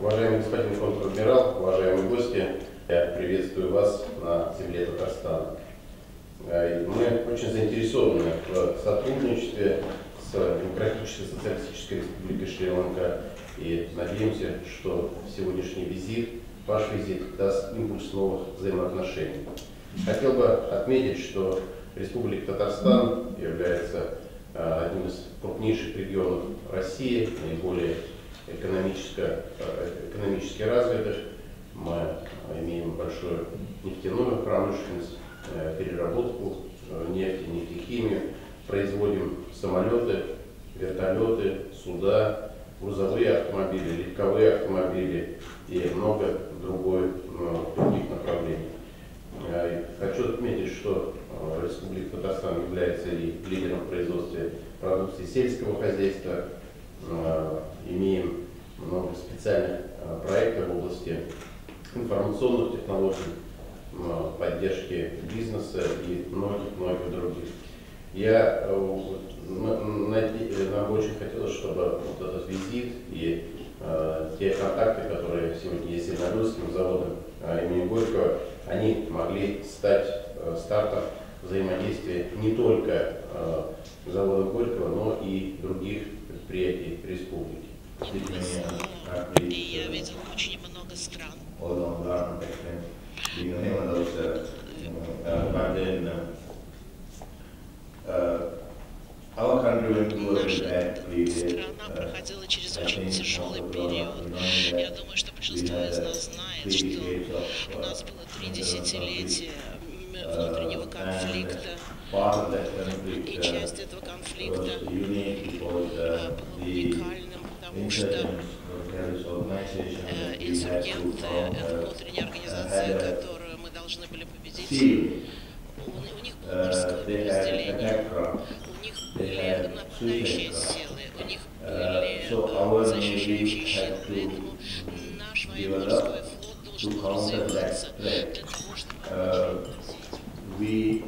Уважаемый господин контр-адмирал, уважаемые гости, я приветствую вас на земле Татарстана. Э, мы очень заинтересованы в сотрудничестве с Демократической социалистической республикой Шри-Ланка и надеемся, что сегодняшний визит, ваш визит даст импульс новых взаимоотношений. Хотел бы отметить, что Республика Татарстан является э, одним из крупнейших регионов России, наиболее экономически, э, экономически развитых. Мы имеем большую нефтяную промышленность, э, переработку нефти, нефтехимию, производим самолеты, вертолеты, суда, грузовые автомобили, легковые автомобили и много другой, других направлений. Хочу отметить, что Республика Татарстан является и лидером в производстве продукции сельского хозяйства. Имеем много специальных проектов в области информационных технологий, поддержки бизнеса и многих-многих других. Я э, нам очень хотелось, чтобы вот этот визит и э, те контакты, которые сегодня есть с Иногорским заводом э, имени Горького, они могли стать э, стартом взаимодействия не только э, завода Горького, но и других предприятий республики. И я видел очень много стран. Страна проходила через очень тяжелый период. Я думаю, что большинство из нас знает, что у нас было три десятилетия внутреннего конфликта. И часть этого конфликта была уникальным, потому что инсургенты — это внутренняя организация, которую мы должны были победить. У, у них было морское подразделение, у них были нападающие силы, у них были защищающие силы, поэтому наш военно-морской флот должен был развиваться для того, чтобы we